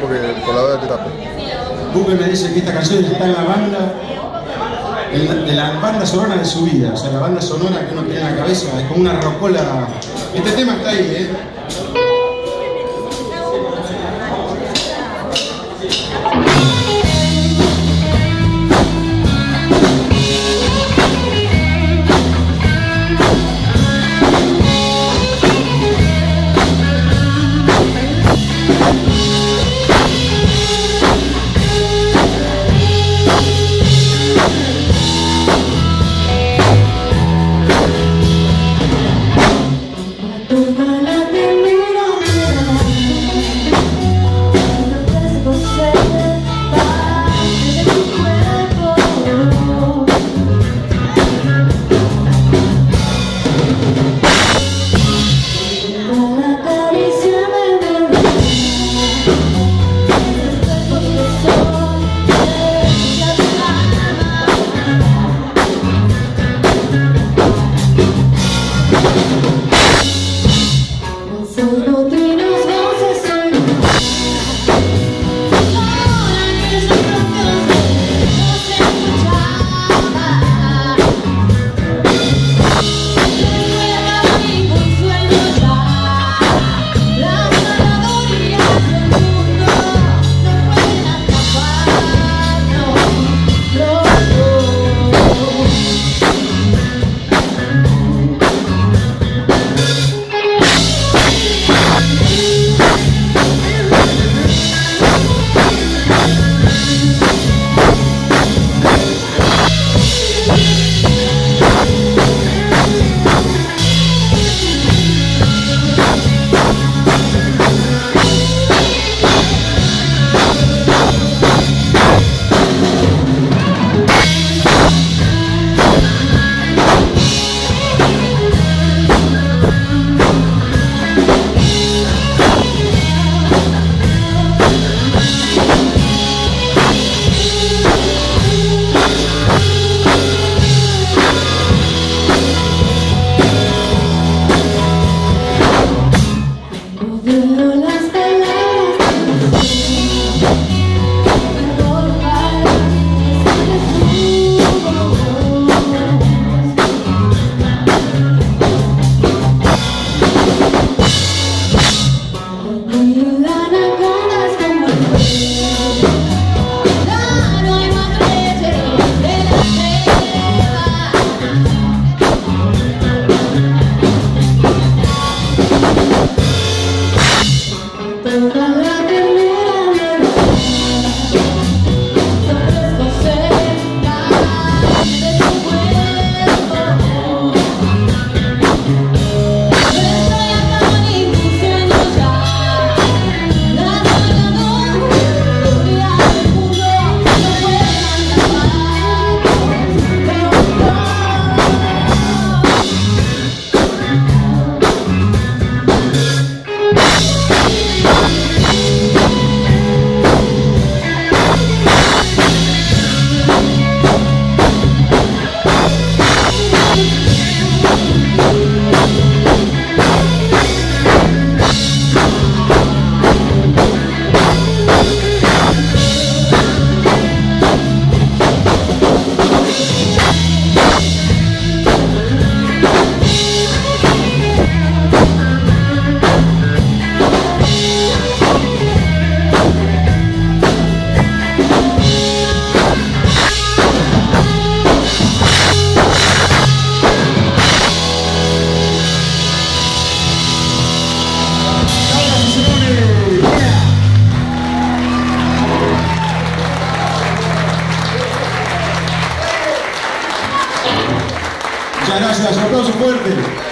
porque por la hora te tapé. Buque me dice que esta canción está en la banda, de la banda sonora de su vida, o sea, la banda sonora que uno tiene en la cabeza, es como una rocola. Este tema está ahí, ¿eh? Muchas gracias, aplauso fuerte.